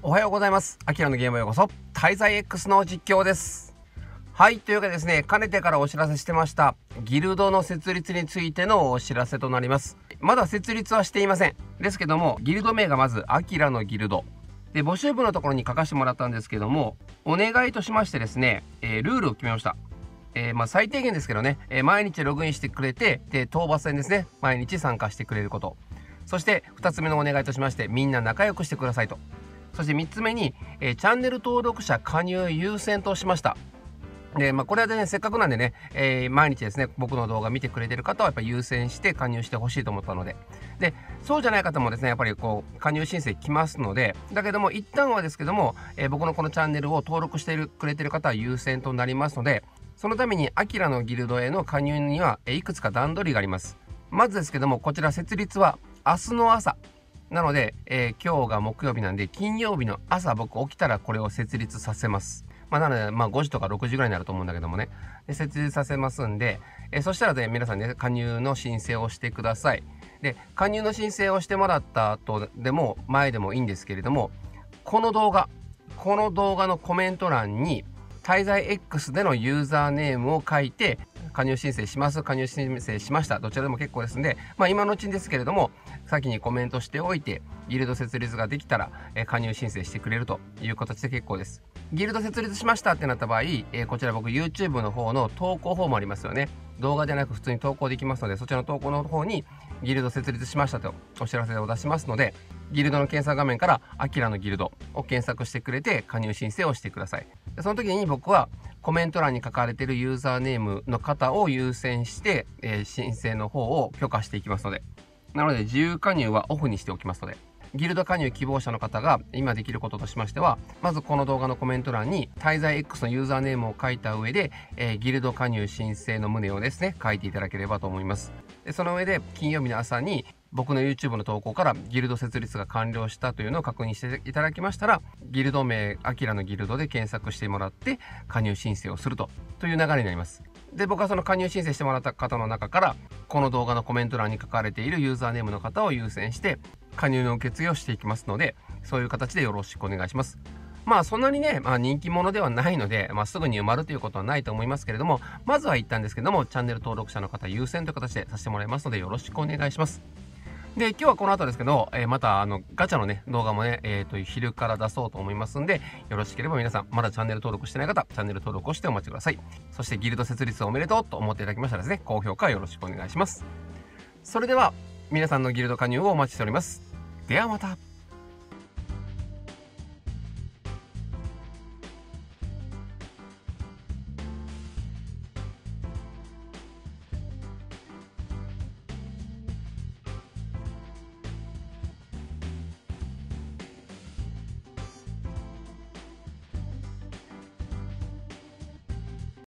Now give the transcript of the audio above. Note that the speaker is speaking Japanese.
おはようございます。アキラのゲームへようこそ。滞在 X の実況です。はい。というわけでですね、かねてからお知らせしてました、ギルドの設立についてのお知らせとなります。まだ設立はしていません。ですけども、ギルド名がまず、アキラのギルド。で、募集部のところに書かせてもらったんですけども、お願いとしましてですね、えールールを決めました。えーまあ最低限ですけどね、えー毎日ログインしてくれて、で、討伐戦ですね、毎日参加してくれること。そして、2つ目のお願いとしまして、みんな仲良くしてくださいと。そして3つ目に、えーチャンネル登録者加入優先としました。で、まあ、これはね、せっかくなんでね、えー毎日ですね、僕の動画見てくれてる方はやっぱ優先して加入してほしいと思ったので。で、そうじゃない方もですね、やっぱりこう、加入申請来ますので、だけども、一旦はですけども、えー僕のこのチャンネルを登録しているくれてる方は優先となりますので、そのために、アキラのギルドへの加入には、えいくつか段取りがあります。まずですけども、こちら設立は明日の朝。なので、えー今日が木曜日なんで、金曜日の朝僕起きたらこれを設立させます。まあ、なので、まあ、5時とか6時ぐらいになると思うんだけどもね。で設立させますんで、えーそしたらね、皆さんね、加入の申請をしてください。で、加入の申請をしてもらった後でも、前でもいいんですけれども、この動画、この動画のコメント欄に、滞在 X でのユーザーネームを書いて、加入申請します、加入申請しました、どちらでも結構ですんで、まあ今のうちですけれども、先にコメントしておいて、ギルド設立ができたら、え加入申請してくれるという形で結構です。ギルド設立しましたってなった場合、えこちら僕 YouTube の方の投稿フォームありますよね。動画じゃなく普通に投稿できますので、そちらの投稿の方にギルド設立しましたとお知らせを出しますので、ギルドの検索画面から、アキラのギルドを検索してくれて加入申請をしてください。その時に僕はコメント欄に書かれてるユーザーネームの方を優先して、えー申請の方を許可していきますので。なので自由加入はオフにしておきますので。ギルド加入希望者の方が今できることとしましては、まずこの動画のコメント欄に滞在 X のユーザーネームを書いた上で、えーギルド加入申請の旨をですね、書いていただければと思います。でその上で金曜日の朝に僕の YouTube の投稿からギルド設立が完了したというのを確認していただきましたら、ギルド名、アキラのギルドで検索してもらって加入申請をすると、という流れになります。で、僕はその加入申請してもらった方の中から、この動画のコメント欄に書かれているユーザーネームの方を優先して、加入の受付をしていきますので、そういう形でよろしくお願いします。まあそんなにね、まあ人気者ではないので、まあすぐに埋まるということはないと思いますけれども、まずは言ったんですけども、チャンネル登録者の方優先という形でさせてもらいますので、よろしくお願いします。で、今日はこの後ですけど、えーまたあの、ガチャのね、動画もね、えっ、と、昼から出そうと思いますんで、よろしければ皆さん、まだチャンネル登録してない方、チャンネル登録をしてお待ちください。そしてギルド設立おめでとうと思っていただきましたらですね、高評価よろしくお願いします。それでは、皆さんのギルド加入をお待ちしております。ではまた。